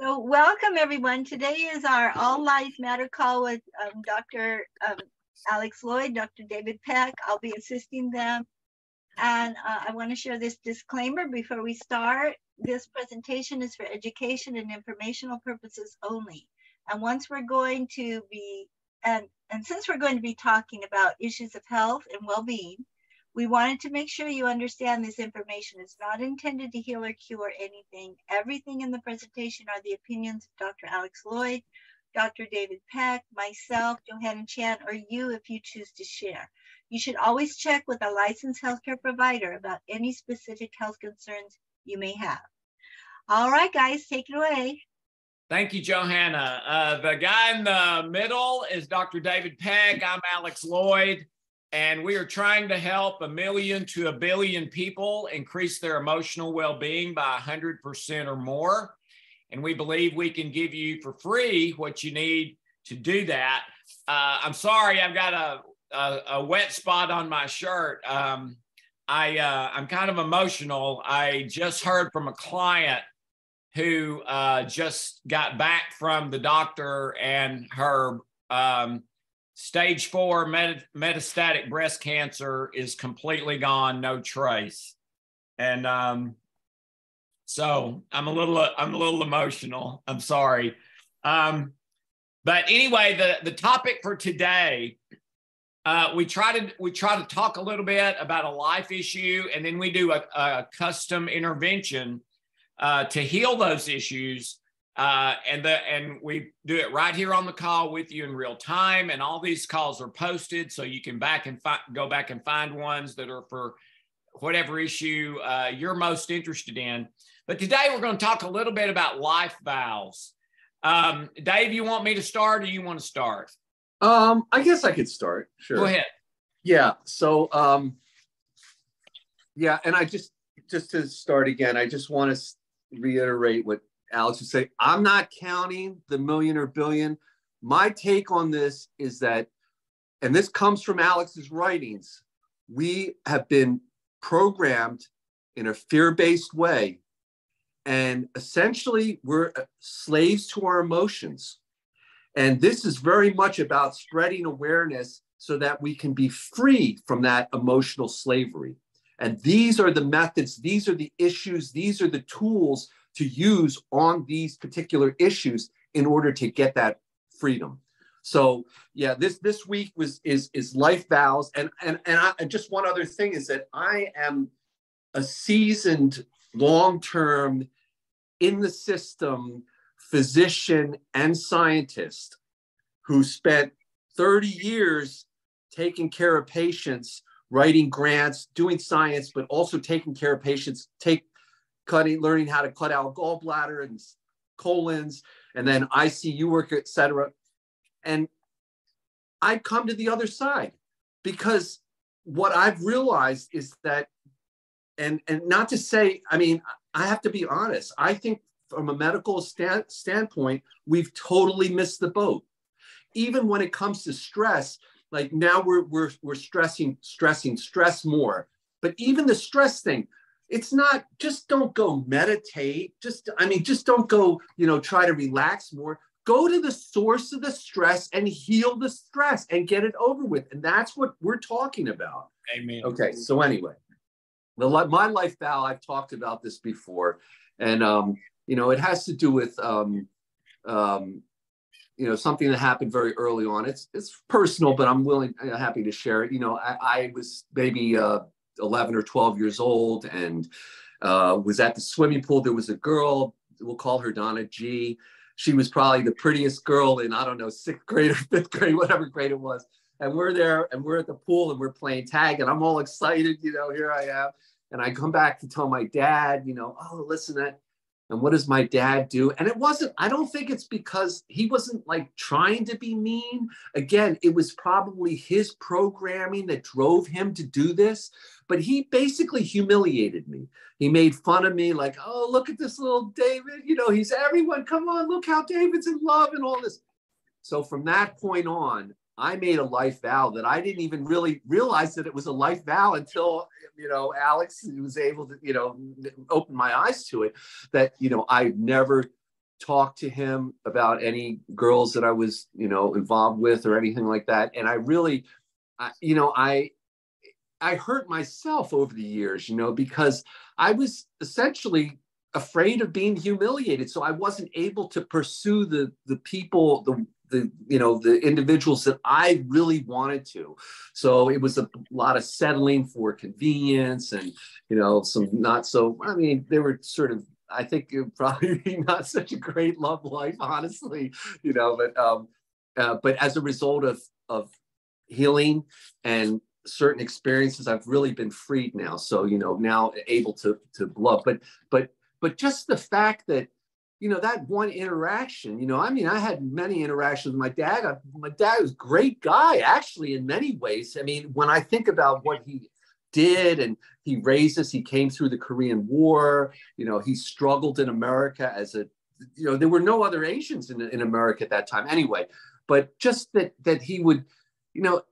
So welcome everyone. Today is our All Lies Matter call with um, Dr. Um, Alex Loyd, Dr. David Peck. I'll be assisting them. And uh, I want to share this disclaimer before we start. This presentation is for education and informational purposes only. And once we're going to be, and, and since we're going to be talking about issues of health and well-being, we wanted to make sure you understand this information is not intended to heal or cure anything. Everything in the presentation are the opinions of Dr. Alex Loyd, Dr. David Peck, myself, Johanna Chan, or you if you choose to share. You should always check with a licensed healthcare provider about any specific health concerns you may have. All right, guys, take it away. Thank you, Johanna. Uh, the guy in the middle is Dr. David Peck. I'm Alex Loyd and we are trying to help a million to a billion people increase their emotional well-being by 100% or more. And we believe we can give you for free what you need to do that. Uh, i'm sorry i've got a, a, a, wet spot on my shirt. Um, I, uh, i'm kind of emotional. I just heard from a client who uh, just got back from the doctor and her um, Stage four met- metastatic breast cancer is completely gone, no trace. And um, so I'm a little I'm a little emotional. I'm sorry. Um, but anyway, the the topic for today, uh, we try to we try to talk a little bit about a life issue, and then we do a, a custom intervention uh, to heal those issues uh, and the and we do it right here on the call with you in real time. And all these calls are posted, so you can back and fi- go back and find ones that are for whatever issue uh, you're most interested in. But today we're going to talk a little bit about life vows. Um, Dave, you want me to start, or you want to start? Um, I guess I could start. Sure. Go ahead. Yeah. So, um, yeah, and I just just to start again, I just want to reiterate what Alex would say, I'm not counting the million or billion. My take on this is that, and this comes from Alex's writings, we have been programmed in a fear based way. And essentially, we're slaves to our emotions. And this is very much about spreading awareness so that we can be free from that emotional slavery. And these are the methods, these are the issues, these are the tools to use on these particular issues in order to get that freedom. So yeah, this this week was is is life vows, and and and, I, and just one other thing is that I am a seasoned long term in the system physician and scientist who spent 30 years taking care of patients writing grants doing science but also taking care of patients take cutting, learning how to cut out gallbladder and colons, and then ICU work, et cetera. And I come to the other side because what I've realized is that, and and not to say, I mean, I have to be honest. I think from a medical stand, standpoint, we've totally missed the boat. Even when it comes to stress, like now we're we're we're stressing, stressing, stress more. But even the stress thing, it's not just don't go meditate just i mean just don't go you know try to relax more. Go to the source of the stress and heal the stress and get it over with. And that's what we're talking about. Amen. Okay so anyway the my life vow i've talked about this before. And um you know it has to do with um um you know something that happened very early on. It's it's personal but i'm willing happy to share it. You know i, I was maybe uh 11 or 12 years old and uh, was at the swimming pool. There was a girl, we'll call her Donna G. She was probably the prettiest girl in, I don't know, sixth grade or fifth grade, whatever grade it was. And we're there and we're at the pool and we're playing tag and I'm all excited, you know, here I am. And I come back to tell my dad, you know, oh, listen, that and what does my dad do? And it wasn't, I don't think it's because he wasn't like trying to be mean. Again, it was probably his programming that drove him to do this. But he basically humiliated me. He made fun of me, like, oh, look at this little David. You know, he's everyone, come on, look how David's in love and all this. So from that point on, I made a life vow that I didn't even really realize that it was a life vow until, you know, Alex was able to, you know, open my eyes to it that, you know, I never talked to him about any girls that I was, you know, involved with or anything like that. And I really, I, you know, I I hurt myself over the years, you know, because I was essentially afraid of being humiliated. So I wasn't able to pursue the the people, the the you know the individuals that I really wanted to. So it was a lot of settling for convenience and you know some not so. I mean, they were sort of. I think it probably not such a great love life, honestly. You know, but um, uh, but as a result of of healing and certain experiences i've really been freed now so you know now able to to love but but but just the fact that you know that one interaction you know i mean i had many interactions with my dad. I, my dad was a great guy actually in many ways. I mean when i think about what he did and he raised us he came through the korean war you know he struggled in america as a you know there were no other asians in, in america at that time anyway. But just that that he would you know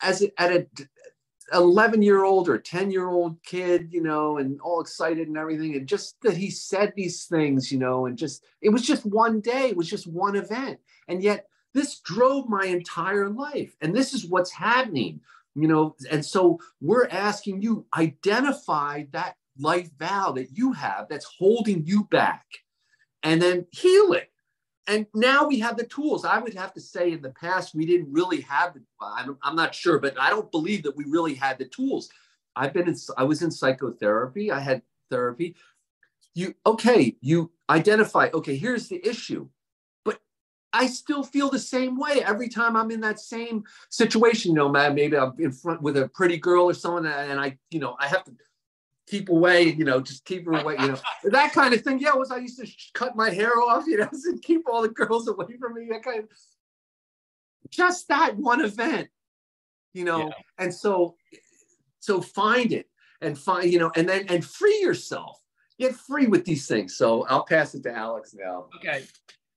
as a, at a 11 year old or 10 year old kid, you know, and all excited and everything. And just that he said these things, you know, and just, it was just one day, it was just one event. And yet this drove my entire life. And this is what's happening, you know. And so we're asking you identify that life vow that you have that's holding you back and then heal it and now we have the tools. I would have to say in the past, we didn't really have, I'm, I'm not sure, but I don't believe that we really had the tools. I've been in, I was in psychotherapy. I had therapy. You, okay, you identify, okay, here's the issue. But I still feel the same way every time I'm in that same situation. You know, maybe I'm in front with a pretty girl or someone and I, you know, I have to keep away, you know, just keep her away, you know, that kind of thing. Yeah, was I used to cut my hair off, you know, and keep all the girls away from me. That kind of just that one event, you know, yeah. and so so find it and find, you know, and then and free yourself. Get free with these things. So I'll pass it to Alex now. Okay.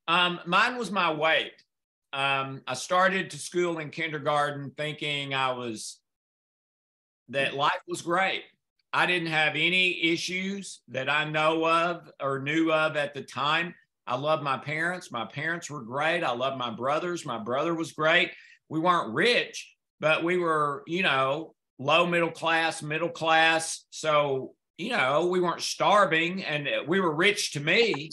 Um, mine was my weight. Um, I started to school in kindergarten thinking I was that life was great I didn't have any issues that I know of or knew of at the time. I love my parents. My parents were great. I love my brothers. My brother was great. We weren't rich, but we were, you know, low middle class, middle class. So, you know, we weren't starving and we were rich to me.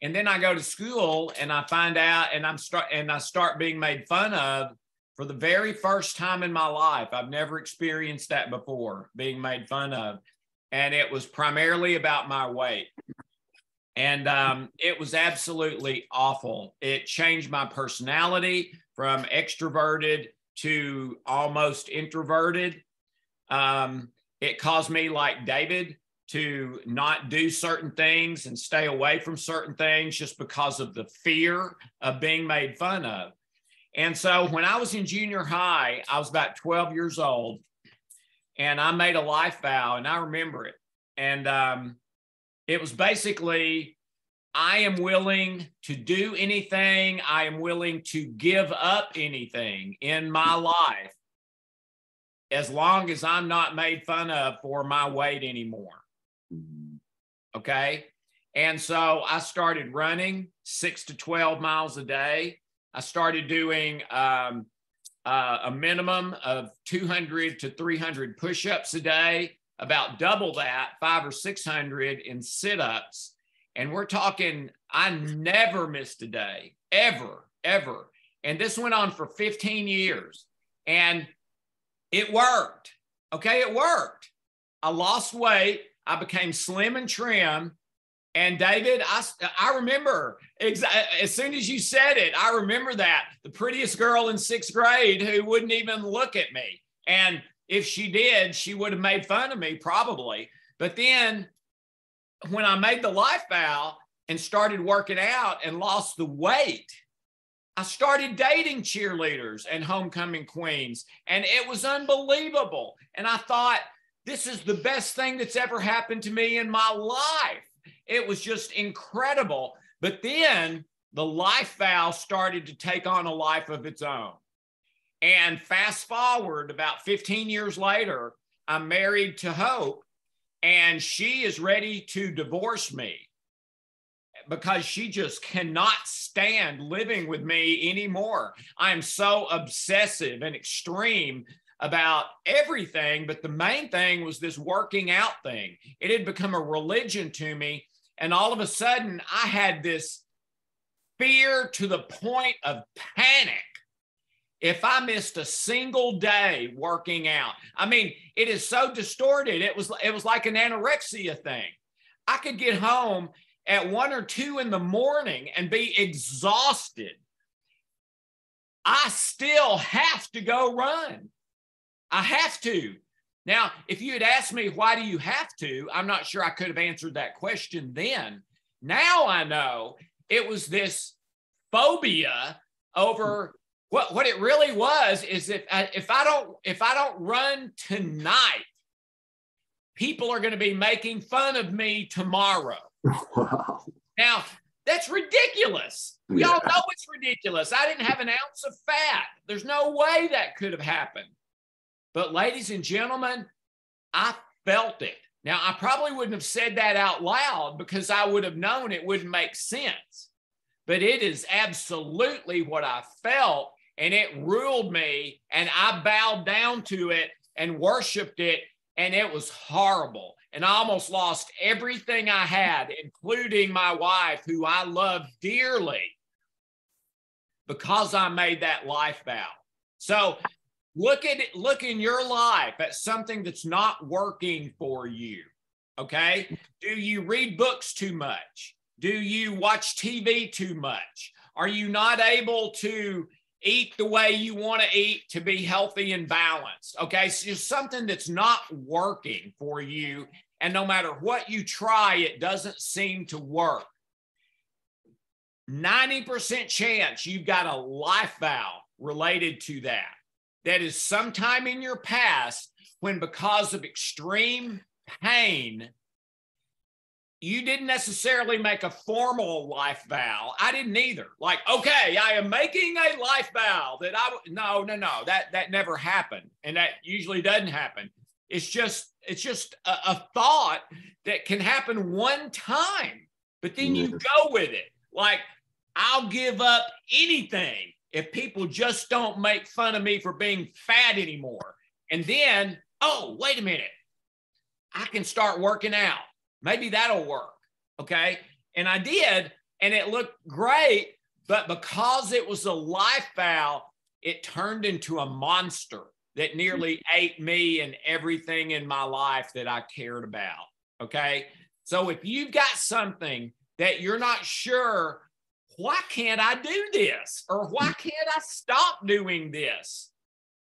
And then I go to school and I find out and I'm start and I start being made fun of for the very first time in my life. I've never experienced that before, being made fun of. And it was primarily about my weight. And um, it was absolutely awful. It changed my personality from extroverted to almost introverted. Um, it caused me, like David, to not do certain things and stay away from certain things just because of the fear of being made fun of. And so when I was in junior high, I was about 12 years old and I made a life vow and I remember it. And um, it was basically, I am willing to do anything, I am willing to give up anything in my life as long as I'm not made fun of for my weight anymore. Okay. And so I started running six to 12 miles a day. I started doing um, uh, a minimum of 200 to 300 push ups a day, about double that, five or 600 in sit ups. And we're talking, I never missed a day, ever, ever. And this went on for 15 years. And it worked. Okay, it worked. I lost weight. I became slim and trim. And David, I, I remember exa- as soon as you said it, I remember that the prettiest girl in sixth grade who wouldn't even look at me. And if she did, she would have made fun of me probably. But then when I made the life vow and started working out and lost the weight, I started dating cheerleaders and homecoming queens, and it was unbelievable. And I thought, this is the best thing that's ever happened to me in my life. It was just incredible. But then the life vow started to take on a life of its own. And fast forward about 15 years later, I'm married to Hope, and she is ready to divorce me. because she just cannot stand living with me anymore. I am so obsessive and extreme about everything, but the main thing was this working out thing. It had become a religion to me. And all of a sudden, I had this fear to the point of panic if I missed a single day working out. I mean, it is so distorted. It was it was like an anorexia thing. I could get home at one or two in the morning and be exhausted. I still have to go run. I have to. Now, if you had asked me, why do you have to? I'm not sure I could have answered that question then. Now I know it was this phobia over what, what it really was is if I, if I don't if I don't run tonight, people are going to be making fun of me tomorrow. Wow. Now, that's ridiculous. We yeah. all know it's ridiculous. I didn't have an ounce of fat. There's no way that could have happened. But, ladies and gentlemen, I felt it. Now, I probably wouldn't have said that out loud because I would have known it wouldn't make sense. But it is absolutely what I felt, and it ruled me, and I bowed down to it and worshiped it, and it was horrible. And I almost lost everything I had, including my wife, who I love dearly, because I made that life vow. So look at it, look in your life at something that's not working for you. Okay. Do you read books too much? Do you watch TV too much? Are you not able to eat the way you want to eat to be healthy and balanced? Okay. So it's something that's not working for you. And no matter what you try, it doesn't seem to work. 90% chance you've got a life vow related to that that is sometime in your past when, because of extreme pain, you didn't necessarily make a formal life vow. I didn't either. Like, okay, I am making a life vow that I no, no, no, that that never happened, and that usually doesn't happen. It's just it's just a, a thought that can happen one time, but then you go with it. Like, I'll give up anything if people just don't make fun of me for being fat anymore. And then, oh, wait a minute, I can start working out. Maybe that'll work. Okay. And I did, and it looked great. But because it was a life vow, it turned into a monster that nearly ate me and everything in my life that I cared about. Okay. So if you've got something that you're not sure why can't I do this? Or why mm. can't I stop doing this?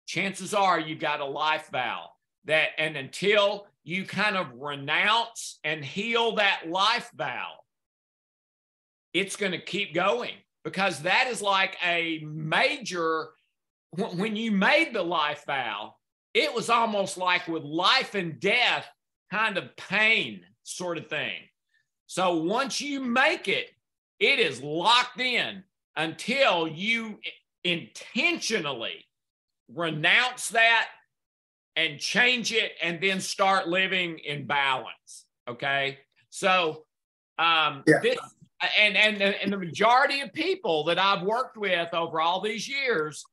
Chances are you've got a life vow that, and until you kind of renounce and heal that life vow, it's going to keep going because that is like a major, when you made the life vow, it was almost like with life and death kind of pain sort of thing. So once you make it, it is locked in until you intentionally renounce that and change it and then start living in balance. Okay. So, um, yeah. this, and, and, and the majority of people that I've worked with over all these years,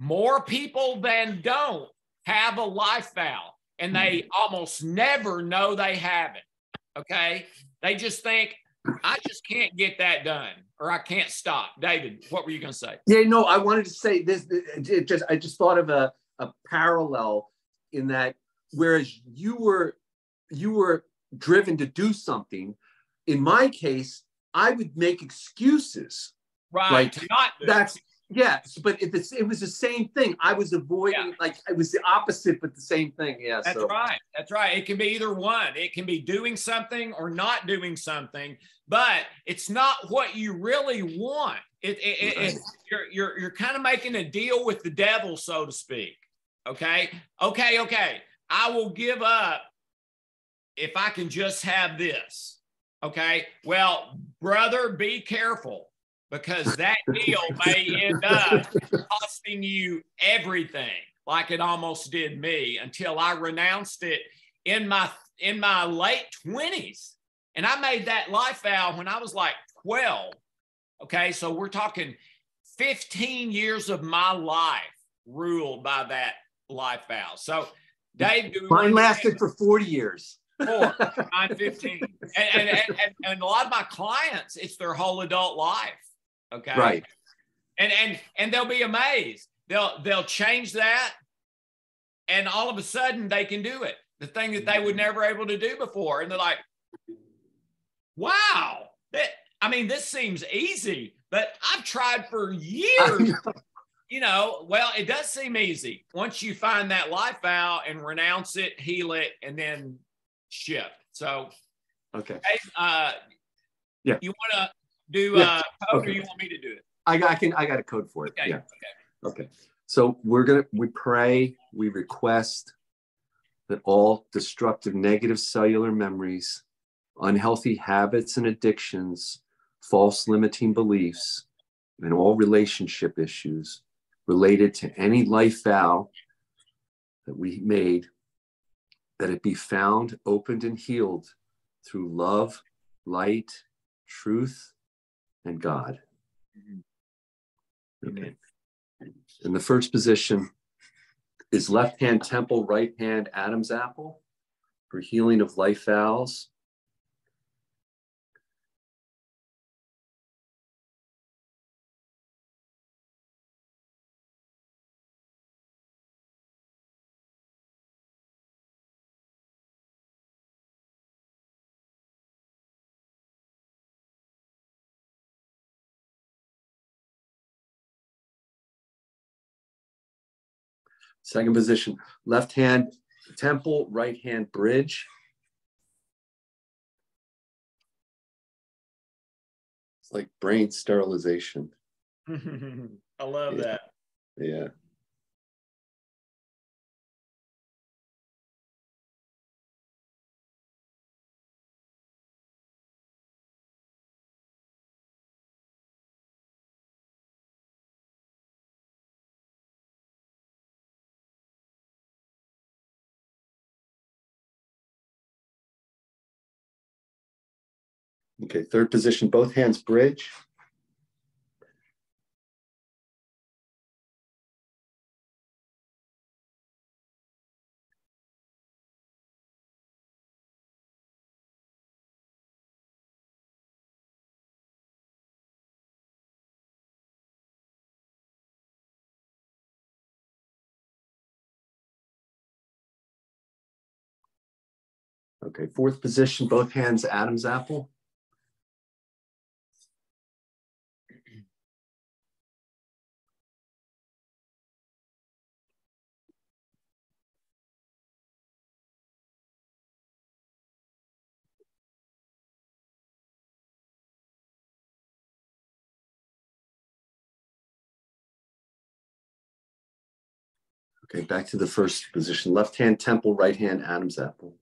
more people than don't have a life vow and they mm-hmm. almost never know they have it. Okay. They just think, I just can't get that done, or I can't stop. David, what were you going to say? Yeah, no, I wanted to say this. It just I just thought of a, a parallel in that whereas you were you were driven to do something, in my case, I would make excuses. Right. Like, not that's Yes, but it, it was the same thing. I was avoiding, yeah. like, it was the opposite, but the same thing. Yeah. That's so. right. That's right. It can be either one. It can be doing something or not doing something, but it's not what you really want. It, it, it you're, you're, you're kind of making a deal with the devil, so to speak. Okay. Okay. Okay. I will give up if I can just have this. Okay. Well, brother, be careful because that deal may end up costing you everything like it almost did me until I renounced it in my in my late 20s And I made that life vow when I was like 12. Okay. So we're talking 15 years of my life ruled by that life vow. So, Dave, Mine lasted for 40 years. four, nine, 15. And, and, and, and, and a lot of my clients, it's their whole adult life. Okay. Right. And and and they'll be amazed. They'll they'll change that. And all of a sudden they can do it. The thing that they would never able to do before. And they're like, wow. That I mean, this seems easy, but I've tried for years. you know, well, it does seem easy once you find that life vow and renounce it, heal it, and then shift. So, Okay. hey, uh, Yeah. you want to do Yeah. uh, code Okay. or you want me to do it? I got, I can, I got a code for it. Okay. Yeah. Okay. okay. So we're going to, we pray, we request that all destructive negative cellular memories, unhealthy habits and addictions, false limiting beliefs, and all relationship issues related to any life vow that we made, that it be found, opened, and healed through love, light, truth, and God. Mm-hmm. Okay. In the first position is left hand temple, right hand Adam's apple for healing of life vows. Second position, left hand temple, right hand bridge. It's like brain sterilization. I love Yeah. that. Yeah. Okay, third position, both hands bridge. Okay, fourth position, both hands Adam's apple. Okay, back to the first position, left hand temple, right hand Adam's apple.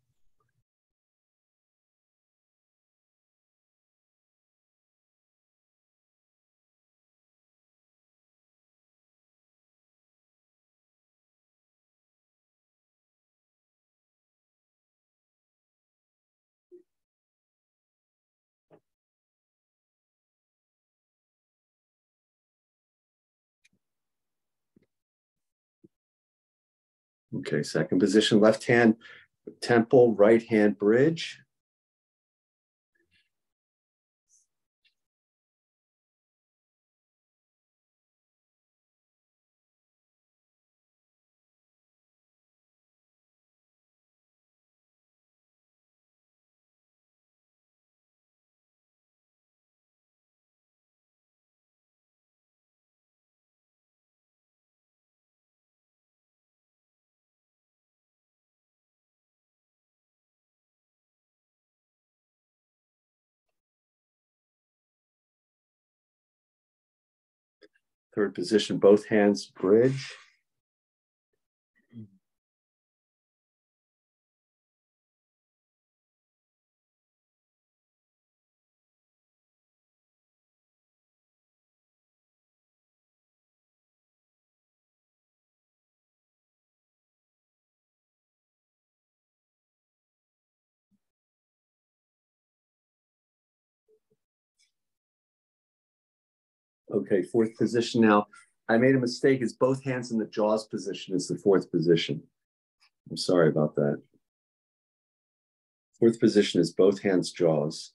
Okay, second position, left hand temple, right hand bridge. Third position, both hands bridge. Okay, fourth position now. I made a mistake. It's both hands in the jaws position is the fourth position. I'm sorry about that. Fourth position is both hands jaws.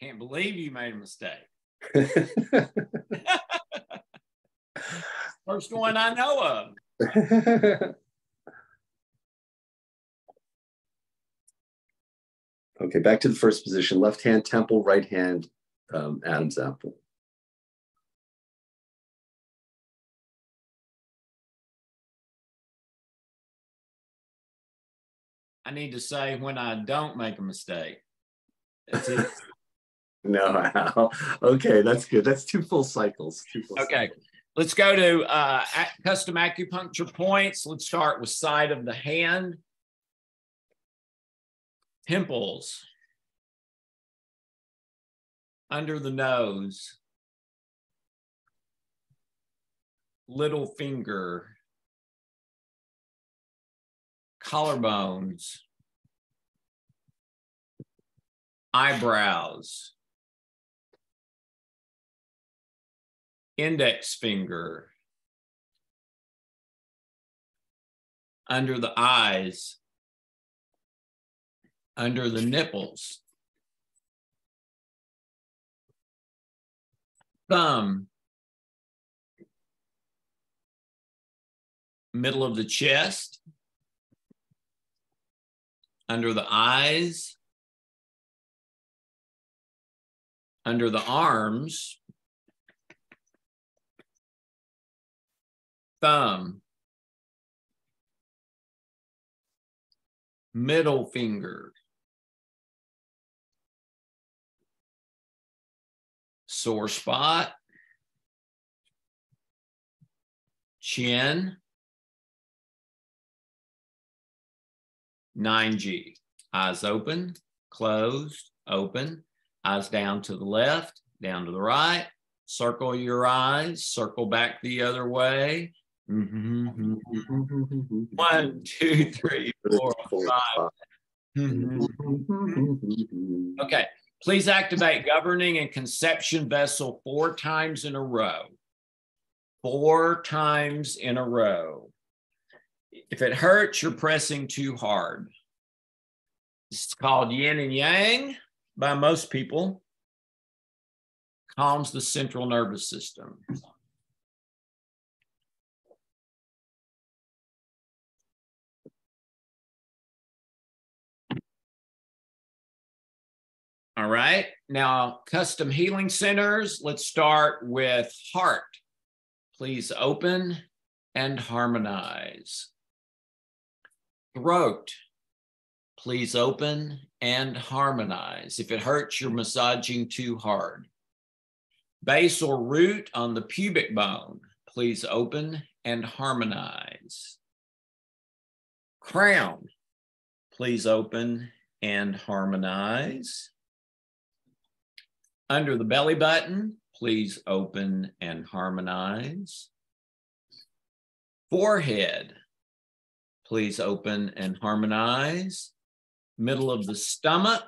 Can't believe you made a mistake. First one I know of. okay, back to the first position. Left hand temple, right hand um, Adam's apple. I need to say when I don't make a mistake. no, how. okay, that's good. That's two full cycles. Two full okay, cycles. let's go to uh, custom acupuncture points. Let's start with side of the hand. Pimples under the nose, little finger, collarbones, eyebrows, index finger, under the eyes, under the nipples, thumb, middle of the chest, under the eyes, under the arms, thumb, middle finger, sore spot, chin, 9G. Eyes open, closed, open, eyes down to the left, down to the right. Circle your eyes, circle back the other way. Mm-hmm. One, two, three, four, five. Mm-hmm. Okay, please activate governing and conception vessel four times in a row. Four times in a row. If it hurts, you're pressing too hard. It's called yin and yang by most people. Calms the central nervous system. All right. Now, custom healing centers. Let's start with heart. Please open and harmonize. Throat, please open and harmonize. If it hurts, you're massaging too hard. Base or root on the pubic bone, please open and harmonize. Crown, please open and harmonize. Under the belly button, please open and harmonize. Forehead, please open and harmonize. Middle of the stomach,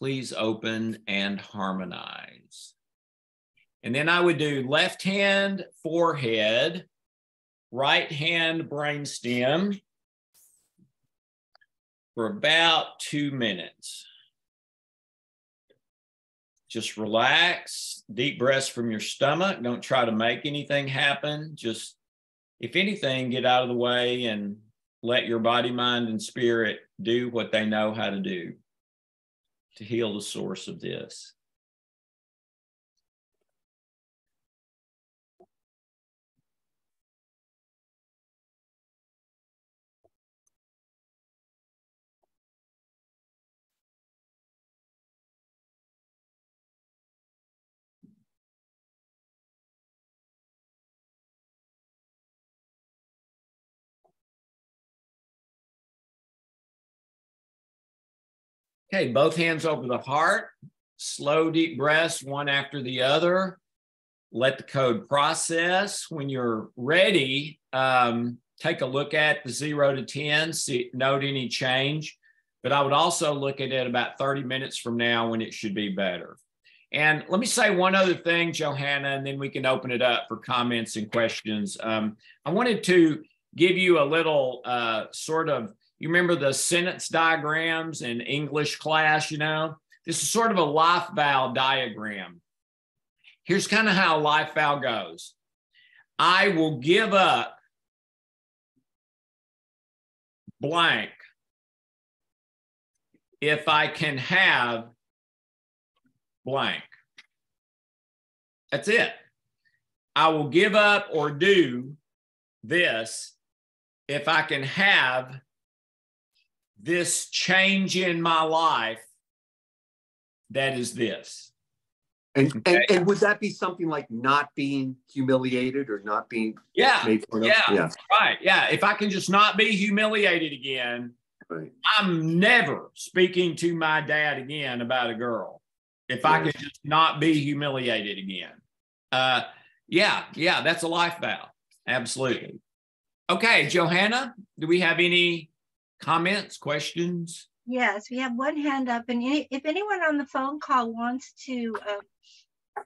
please open and harmonize. And then I would do left hand forehead, right hand brainstem for about two minutes. Just relax, deep breaths from your stomach. Don't try to make anything happen. Just, if anything, get out of the way and let your body, mind, and spirit do what they know how to do to heal the source of this. Okay, both hands over the heart, slow, deep breaths, one after the other. Let the code process. When you're ready, um, take a look at the zero to 10, see, note any change. but I would also look at it about 30 minutes from now when it should be better. And let me say one other thing, Johanna, and then we can open it up for comments and questions. Um, I wanted to give you a little uh, sort of, you remember the sentence diagrams in English class, you know? This is sort of a life vow diagram. Here's kind of how life vow goes. I will give up blank if I can have blank. That's it. I will give up or do this if I can have this change in my life that is this. And, okay. and and would that be something like not being humiliated or not being yeah made fun of? Yeah, yeah, right. Yeah. If I can just not be humiliated again, right. I'm never speaking to my dad again about a girl. If I can just not be humiliated again. Uh yeah, yeah, that's a life vow. Absolutely. Okay, Johanna, do we have any comments, questions? Yes, we have one hand up, and if anyone on the phone call wants to uh,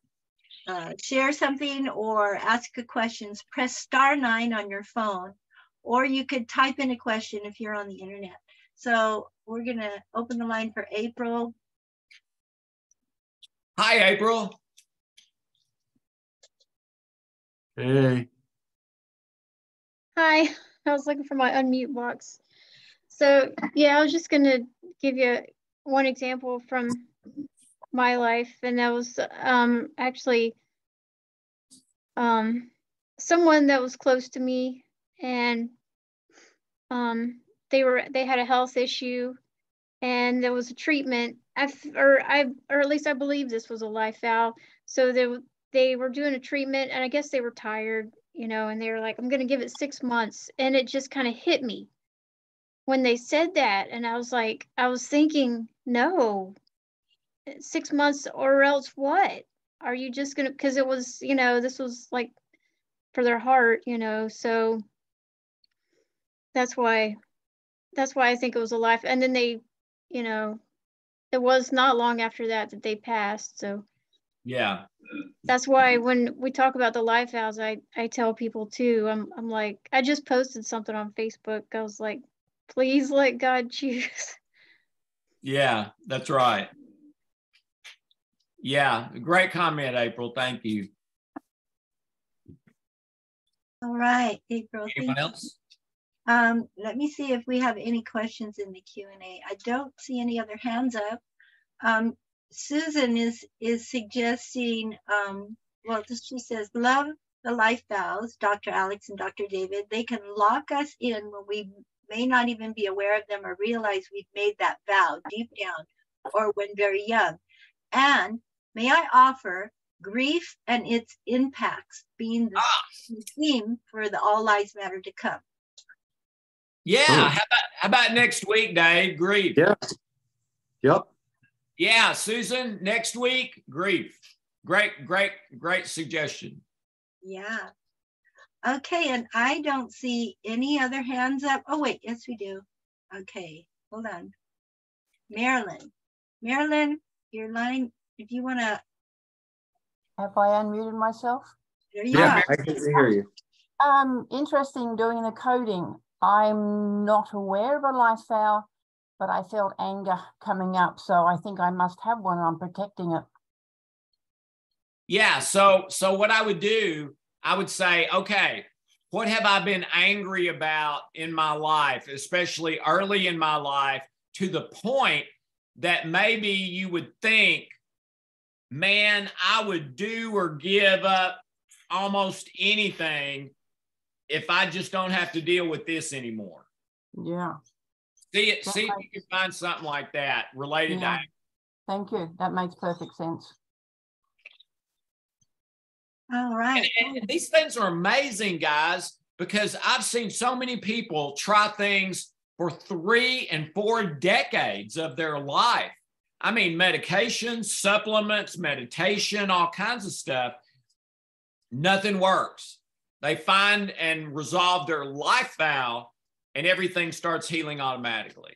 uh, share something or ask a question, press star nine on your phone, or you could type in a question if you're on the internet. So we're gonna open the line for April. Hi, April. Hey. Hi, I was looking for my unmute box. So yeah, I was just gonna give you one example from my life, and that was um, actually um, someone that was close to me, and um, they were they had a health issue, and there was a treatment. I or I or at least I believe this was a life vow. So they they were doing a treatment, and I guess they were tired, you know, and they were like, "I'm gonna give it six months," and it just kind of hit me when they said that and i was like i was thinking no six months or else what? Are you just gonna because it was you know this was like for their heart you know so that's why that's why i think it was a life and then they you know it was not long after that that they passed so yeah. that's why when we talk about the life vows i i tell people too i'm i'm like i just posted something on facebook i was like please let God choose. Yeah, that's right. Yeah, great comment, April. Thank you. All right, April. Anyone else? Um, let me see if we have any questions in the Q&A. I don't see any other hands up. Um, Susan is is suggesting, um, well, she says, love the life vows, Dr. Alex and Dr. David. They can lock us in when we may not even be aware of them or realize we've made that vow deep down or when very young. And may I offer grief and its impacts being the ah. theme for the All Lies Matter to come. Yeah. How about how about next week, Dave? Grief. Yeah. Yep. Yeah, Susan, next week, grief. Great, great, great suggestion. Yeah. Okay, and I don't see any other hands up. Oh, wait, yes, we do. Okay, hold on. Marilyn. Marilyn, your line, if you want to. Have I unmuted myself? There you yeah, are. I can hear you. Um, interesting doing the coding. I'm not aware of a life vow, but I felt anger coming up. So I think I must have one. I'm protecting it. Yeah. So, so what I would do I would say, okay, what have I been angry about in my life, especially early in my life, to the point that maybe you would think, man, I would do or give up almost anything if I just don't have to deal with this anymore. Yeah. See it, see if you can find something like that related yeah. to Thank you. That makes perfect sense. All right. And, and these things are amazing, guys, because I've seen so many people try things for three and four decades of their life. I mean, medications, supplements, meditation, all kinds of stuff. Nothing works. They find and resolve their life vow, and everything starts healing automatically.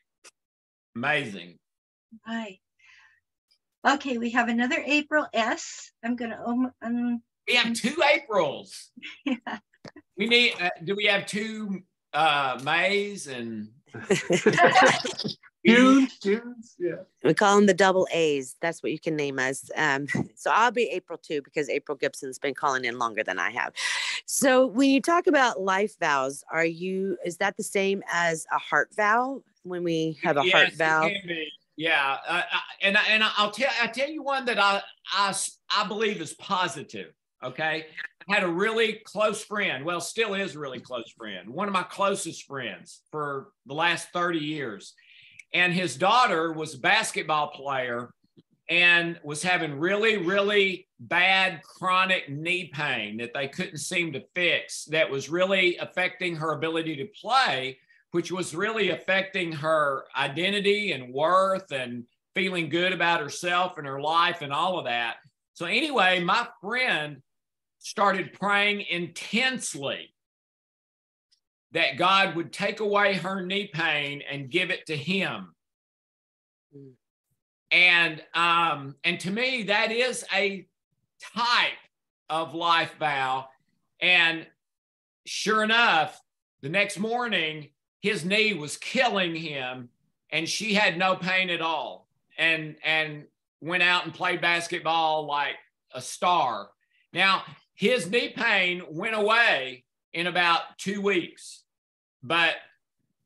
Amazing. Right. Okay, we have another April S. I'm gonna um, um We have two Aprils. yeah. We need. Uh, do we have two uh, Mays and June, June's, yeah. We call them the double A's. That's what you can name us. Um, so I'll be April too because April Gibson's been calling in longer than I have. So when you talk about life vows, are you is that the same as a heart vow when we have a Yes, heart vow? Yeah, uh, uh, and I- and I'll tell I tell you one that I I I believe is positive. Okay, I had a really close friend. Well, still is a really close friend. One of my closest friends for the last thirty years, and his daughter was a basketball player and was having really really bad chronic knee pain that they couldn't seem to fix. That was really affecting her ability to play which was really affecting her identity and worth and feeling good about herself and her life and all of that. So, anyway, my friend started praying intensely that God would take away her knee pain and give it to him. And um, and to me, that is a type of life vow. And sure enough, the next morning, his knee was killing him and she had no pain at all and and went out and played basketball like a star now his knee pain went away in about two weeks but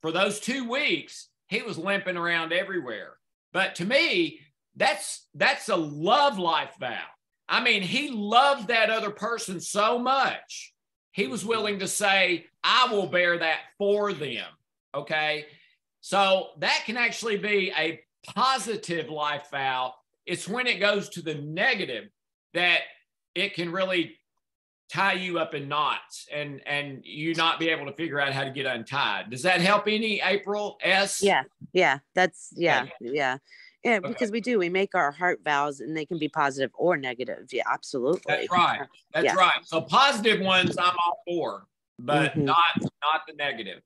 for those two weeks he was limping around everywhere but to me that's that's a love life vow i mean he loved that other person so much he was mm-hmm. willing to say i will bear that for them Okay. So that can actually be a positive life vow. It's when it goes to the negative that it can really tie you up in knots and and you not be able to figure out how to get untied. Does that help any April S? Yeah, yeah, that's yeah, Okay. yeah. Yeah, Okay. because we do. We make our heart vows and they can be positive or negative. Yeah, absolutely. That's right. That's Yeah. right. So positive ones I'm all for, but Mhm. not not the negative.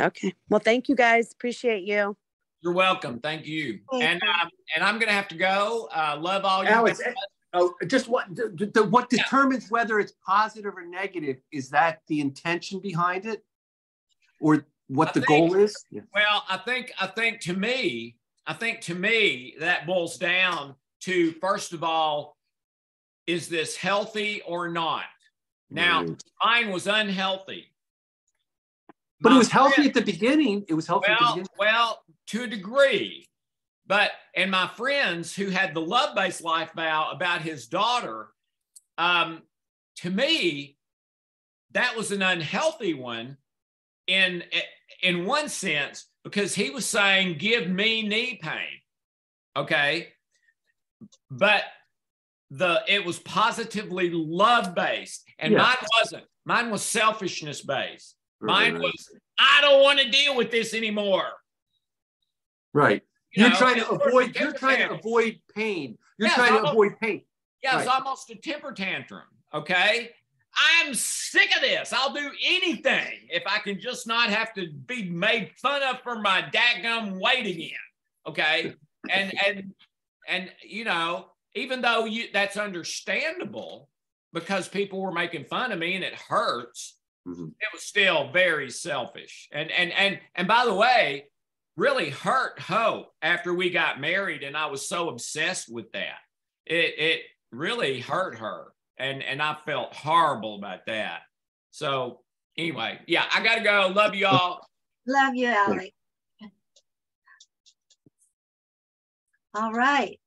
Okay. Well, thank you guys. Appreciate you. You're welcome. Thank you. Thank and you. um, and I'm gonna have to go. Uh, love all you. Alex, guys. Oh, just what the, the, what Yeah. determines whether it's positive or negative is that the intention behind it, or what I the think- goal is? Yeah. Well, I think I think to me, I think to me that boils down to first of all, is this healthy or not? Now, Mm. mine was unhealthy. but it was healthy friend- at the beginning. It was healthy at the well, well, to a degree. But and my friends who had the love-based life vow about his daughter, um, to me, that was an unhealthy one in in one sense because he was saying, "Give me knee pain," okay, but the it was positively love-based, and Yeah. mine wasn't. Mine was selfishness-based. Mine was, I don't want to deal with this anymore. right. You You're know, trying to it's sort of avoid. You're trying to avoid pain. You're Yeah, trying to avoid pain. Yeah, it's almost a temper tantrum. Okay. I'm sick of this. I'll do anything if I can just not have to be made fun of for my dadgum weight again. Okay. And and and you know, even though you that's understandable because people were making fun of me and it hurts, Mhm. it was still very selfish. And and and and by the way, really hurt Hope after we got married, and I was so obsessed with that. It it really hurt her, and and I felt horrible about that. So anyway, yeah, I gotta go. Love you all. Love you, Alex. All right.